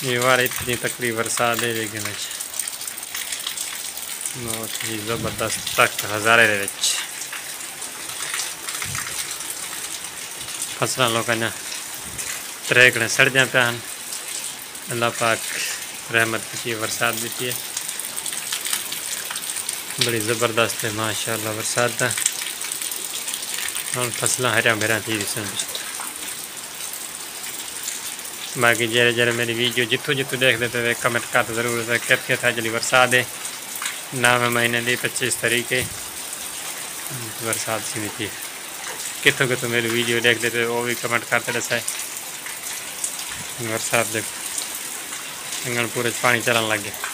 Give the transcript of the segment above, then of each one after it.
یہ بار اتنی تکلیف برسات ہے لیکن بہت ہی زبردست تک ہزارے دے وچ فصل لوگوں نے تریکڑے سڑدیاں پہ ہیں اللہ پاک رحمت دیتی ہے برسات دیتی ہے بڑی زبردست ہے ماشاءاللہ برسات دا ہوں فصل ہریا بھرا تھی سن باقی جرے جرے میری ویڈیو جتوں جتوں دیکھ دیتے ہوئے کمنٹ کرتے ضرور کہتے کہتے جلی برسات ہے نام مہینے دی پچیس طریقے برسات سی تھی کتوں کتوں میری ویڈیو دیکھ دیتے وہ بھی کمنٹ کرتے دسائے برسات دیکھو انگن پورے پانی چلن لگ گیا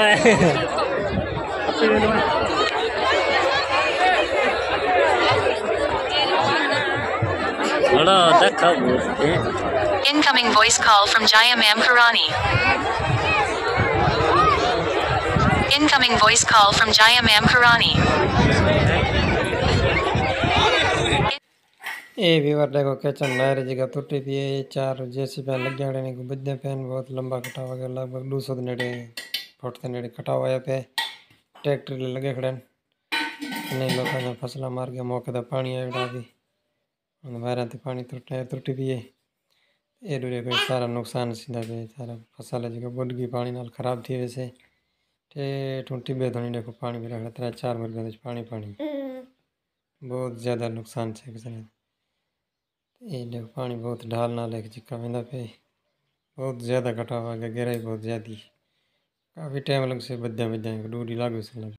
ہے لڑا دکھا Incoming voice call from Jaya Mam Karani. Incoming voice call from Jaya Mam Karani. یہ بھی ور دیکھو کچن نہر جگہ ٹوٹی پی چار جیسی پہ لگ نے کو بدے پین بہت لمبا کٹا ہوا گیا لگ بھگ دو سو نیڑے فٹ کے نیڑے کٹا ہوا پہ ٹریکٹر لگے کھڑے نہیں لوگوں نے فصلیں مار گیا موقع دا پانی آیا بڑا بھی باہر تے پانی ٹوٹے ٹوٹی پی ہے یہ ڈورے کوئی سارا نقصان سیدھا پہ سارا فصل جگہ بڑھ گئی پانی نال خراب تھی ویسے تے ٹونٹی بے دھونی دیکھو پانی بھی رکھ ترے چار مرگے پانی پانی بہت زیادہ نقصان سے کسی نے یہ دیکھو پانی بہت ڈھال نہ لے کے چکا ویندا پہ بہت زیادہ کٹا ہوا گیا گہرائی بہت زیادہ કાફી ટાઈમ લાગશે બધા બધા ડોરી લાગે છે લાગે